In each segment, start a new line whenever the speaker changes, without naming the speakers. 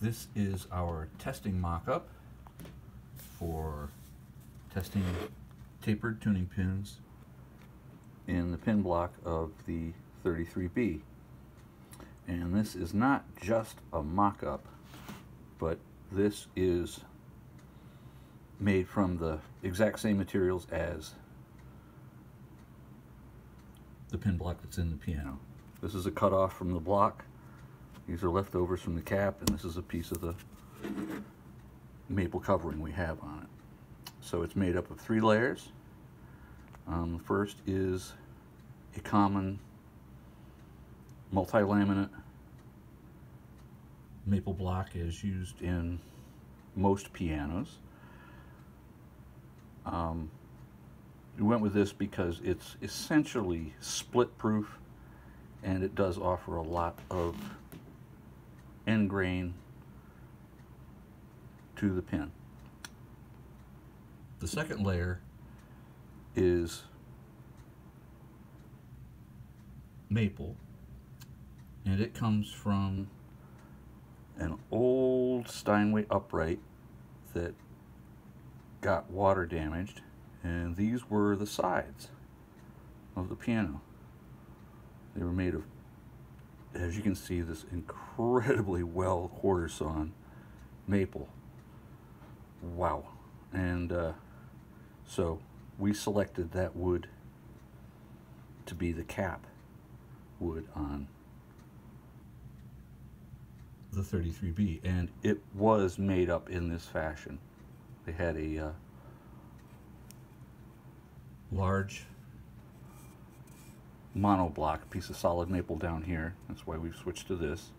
This is our testing mock-up for testing tapered tuning pins in the pin block of the 33B. And this is not just a mock-up, but this is made from the exact same materials as the pin block that's in the piano. This is a cutoff from the block. These are leftovers from the cap, and this is a piece of the maple covering we have on it. So it's made up of three layers. Um, the first is a common multi-laminate maple block is used in most pianos. Um, we went with this because it's essentially split proof and it does offer a lot of end grain to the pin. The second layer is maple and it comes from an old Steinway upright that got water damaged and these were the sides of the piano. They were made of, as you can see, this incredibly well quarter sawn maple. Wow. And uh, so we selected that wood to be the cap wood on the 33B and it was made up in this fashion. They had a uh, large monoblock piece of solid maple down here. That's why we've switched to this.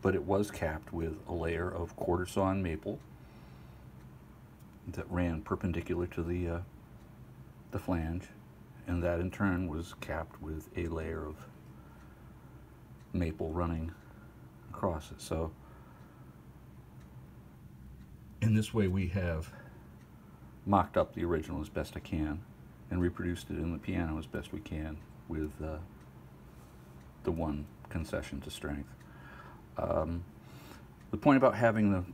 But it was capped with a layer of quarter sawn maple that ran perpendicular to the uh, the flange and that in turn was capped with a layer of maple running across it. So in this way we have mocked up the original as best I can and reproduced it in the piano as best we can with uh, the one concession to strength. Um, the point about having the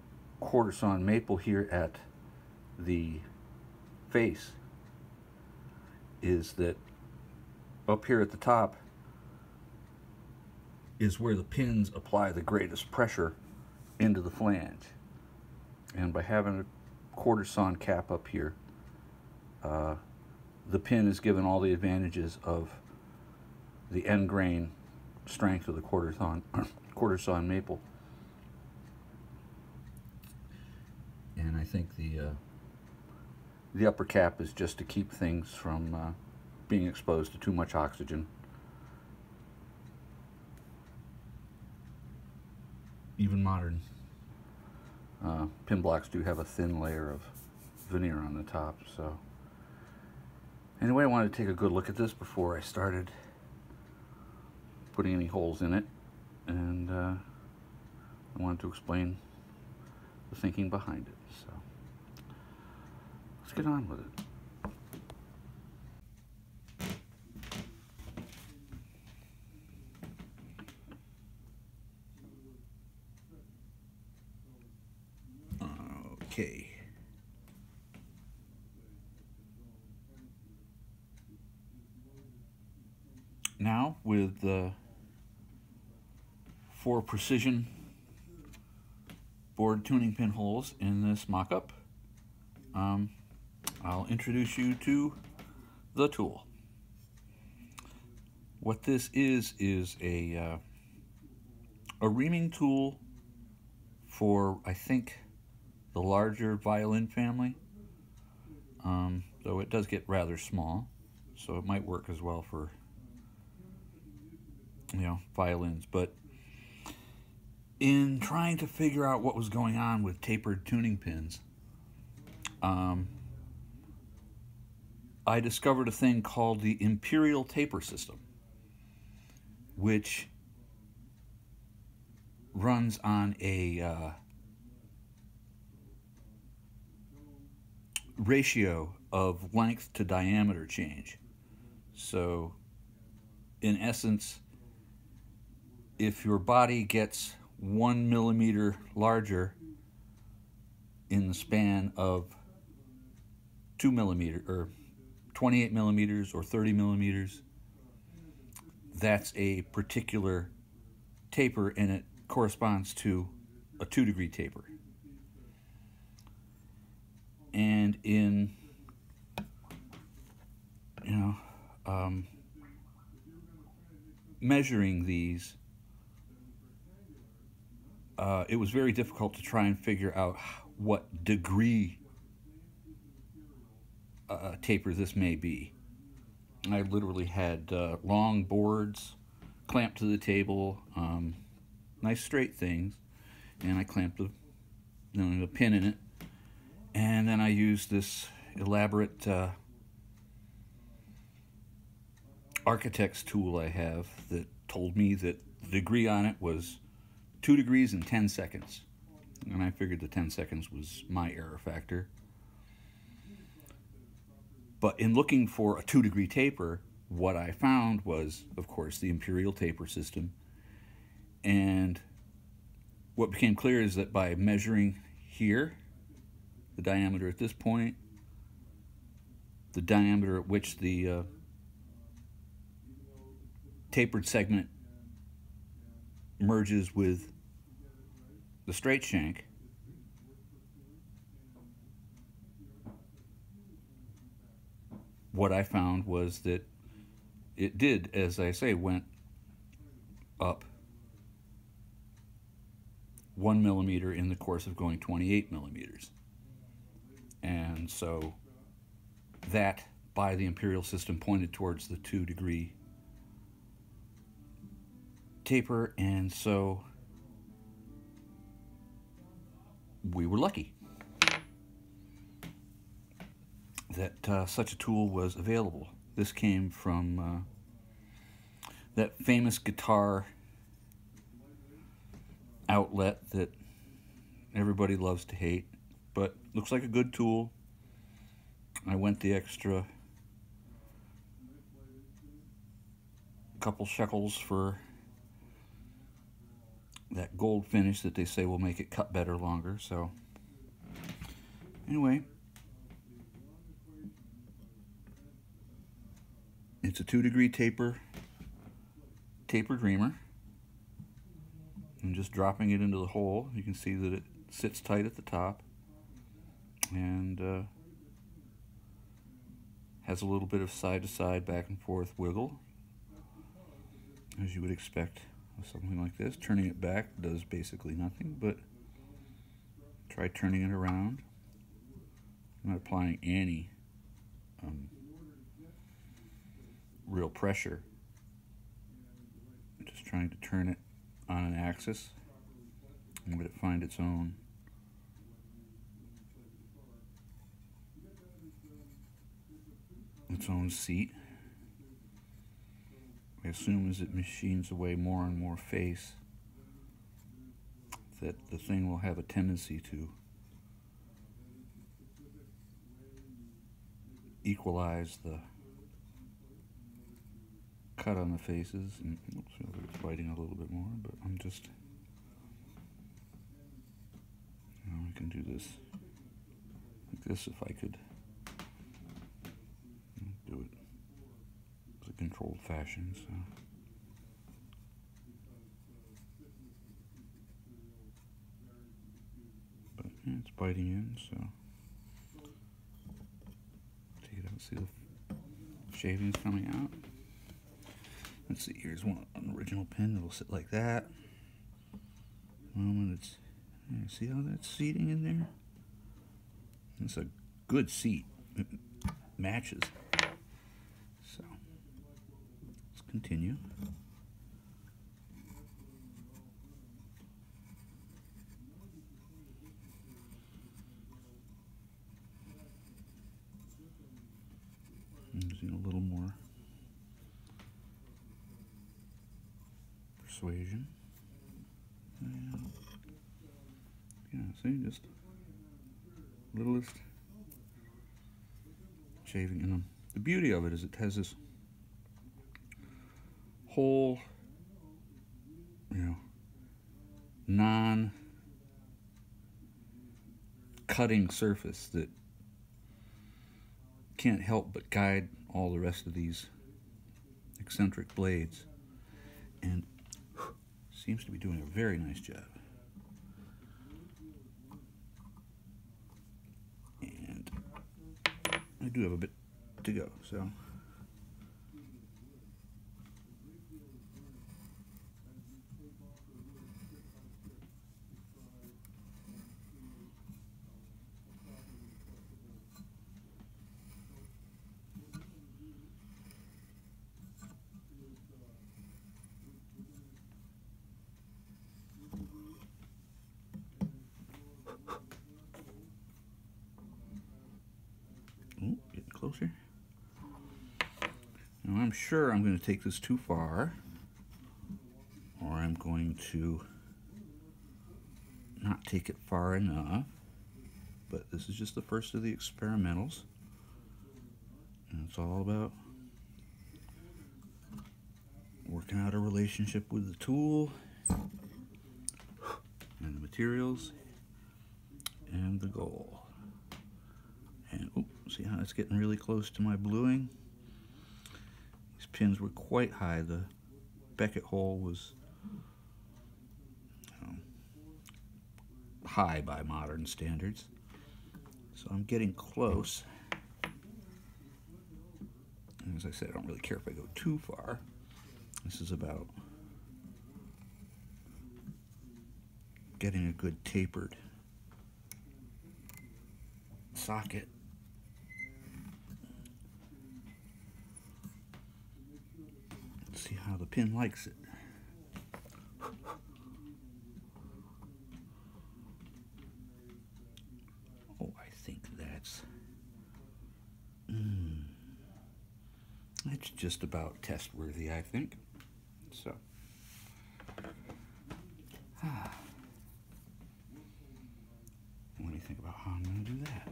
quarter sawn maple here at the face is that up here at the top is where the pins apply the greatest pressure into the flange. And by having a quarter sawn cap up here, uh, the pin is given all the advantages of the end grain strength of the quarter sawn, quarter sawn maple. And I think the uh, the upper cap is just to keep things from uh, being exposed to too much oxygen. Even modern uh, pin blocks do have a thin layer of veneer on the top, so Anyway, I wanted to take a good look at this before I started putting any holes in it. And uh, I wanted to explain the thinking behind it. So let's get on with it. Okay. now with the four precision bored tuning pin holes in this mock-up, um, I'll introduce you to the tool. What this is is a uh, a reaming tool for I think the larger violin family. Um, though it does get rather small, so it might work as well for you know, violins. But in trying to figure out what was going on with tapered tuning pins, um, I discovered a thing called the imperial taper system, which runs on a uh, ratio of length to diameter change. So, in essence, if your body gets one millimeter larger in the span of two millimeter or 28 millimeters or 30 millimeters. That's a particular taper and it corresponds to a two degree taper. And in, you know, um, measuring these, uh, it was very difficult to try and figure out what degree uh, taper this may be. I literally had uh, long boards clamped to the table, um, nice straight things, and I clamped a, you know, a pin in it. And then I used this elaborate uh, architect's tool I have that told me that the degree on it was 2 degrees and 10 seconds. And I figured the 10 seconds was my error factor. But in looking for a 2 degree taper, what I found was, of course, the imperial taper system. And what became clear is that by measuring here, the diameter at this point, the diameter at which the uh, tapered segment merges with the straight shank, what I found was that it did, as I say, went up one millimeter in the course of going 28 millimeters. And so that, by the imperial system, pointed towards the two degree taper, and so we were lucky that uh, such a tool was available. This came from uh, that famous guitar outlet that everybody loves to hate, but looks like a good tool. I went the extra couple shekels for that gold finish that they say will make it cut better longer. So anyway, it's a two degree taper, tapered reamer. And just dropping it into the hole, you can see that it sits tight at the top and uh, has a little bit of side to side, back and forth wiggle, as you would expect something like this. Turning it back does basically nothing, but try turning it around. I'm not applying any um, real pressure. I'm just trying to turn it on an axis and let it find its own its own seat. I assume as it machines away more and more face, that the thing will have a tendency to equalize the cut on the faces. And oops, it's biting a little bit more, but I'm just. Know, I can do this like this if I could do it controlled fashion. So. But yeah, it's biting in, so take it out. See the shavings coming out. Let's see. Here's one an original pin. that'll sit like that. Moment it's see how that's seating in there. It's a good seat. It matches. Continue. Using a little more persuasion. And, yeah, see, just littlest shaving. And um, the beauty of it is it has this whole, you know,
non cutting surface that can't help but guide all the rest of these eccentric blades and seems to be doing a very nice job. And I do have a bit to go, so closer. Now I'm sure I'm going to take this too far or I'm going to not take it far enough but this is just the first of the experimentals and it's all about working out a relationship with the tool and the materials and the goal See how it's getting really close to my bluing? These pins were quite high. The becket hole was high by modern standards. So I'm getting close. And as I said, I don't really care if I go too far. This is about getting a good tapered socket how the pin likes it. Oh, I think that's... Mm, that's just about test worthy, I think. So... What do you think about how I'm going to do that?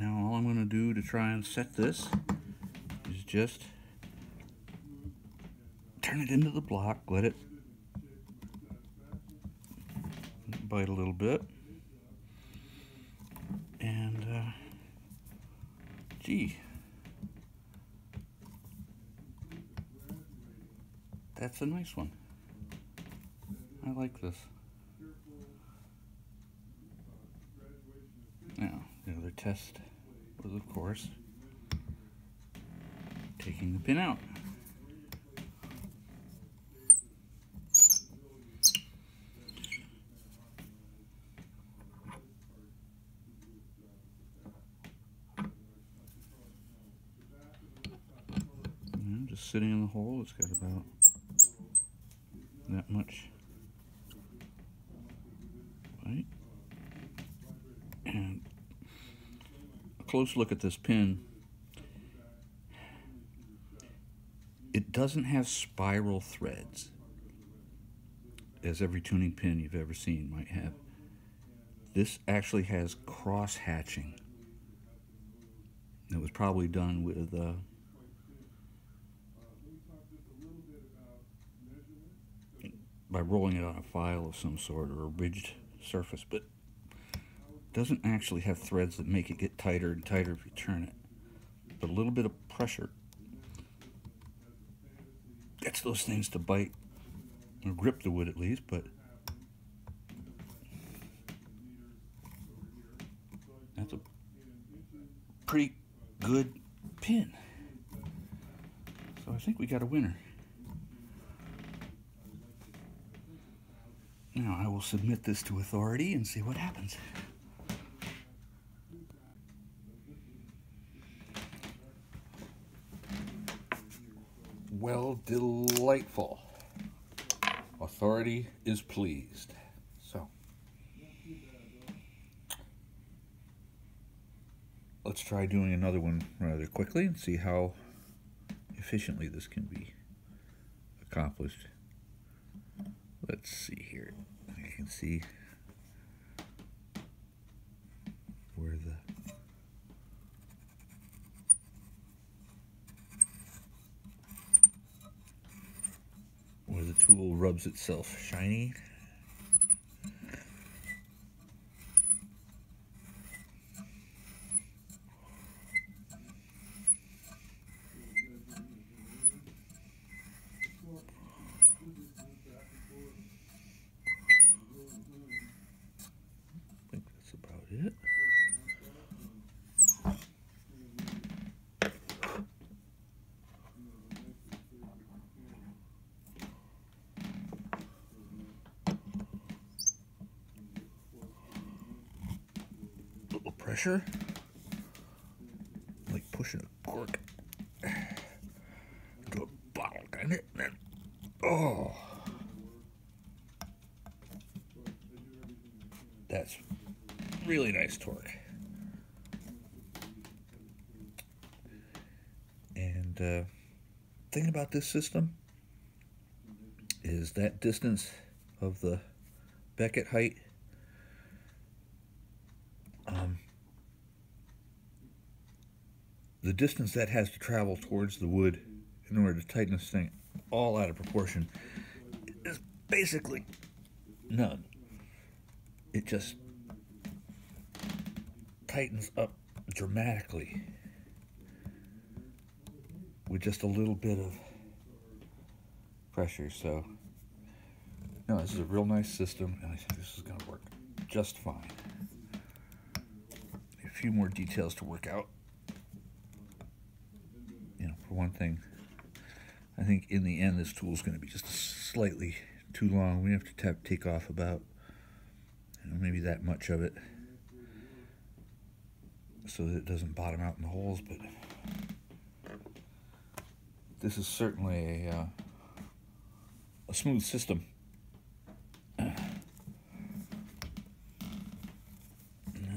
Now all I'm going to do to try and set this is just turn it into the block, let it bite a little bit, and uh, gee, that's a nice one. I like this. Now, the other test was, of course, taking the pin out. just sitting in the hole, it's got about that much right and close look at this pin, it doesn't have spiral threads, as every tuning pin you've ever seen might have. This actually has cross hatching. It was probably done with uh, by rolling it on a file of some sort or a ridged surface, but doesn't actually have threads that make it get tighter and tighter if you turn it. But a little bit of pressure gets those things to bite or grip the wood at least, but that's a pretty good pin. So I think we got a winner. Now I will submit this to authority and see what happens. well, delightful. Authority is pleased. So, let's try doing another one rather quickly and see how efficiently this can be accomplished. Let's see here. I can see where the
tool rubs itself shiny. I think that's about it. little pressure, like pushing a cork into a bottle, kind of. And oh, that's really nice torque. And uh, thing about this system is that distance of the becket height um, the distance that has to travel towards the wood in order to tighten this thing all out of proportion is basically none. It just tightens up dramatically with just a little bit of pressure. So, no, this is a real nice system, and I think this is going to work just fine a few more details to work out. One thing, I think in the end this tool is going to be just slightly too long. We have to tap, take off about you know, maybe that much of it so that it doesn't bottom out in the holes. But this is certainly a, uh, a smooth system. And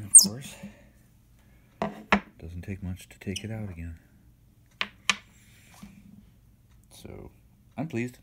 of course, doesn't take much to take it out again. So, I'm pleased.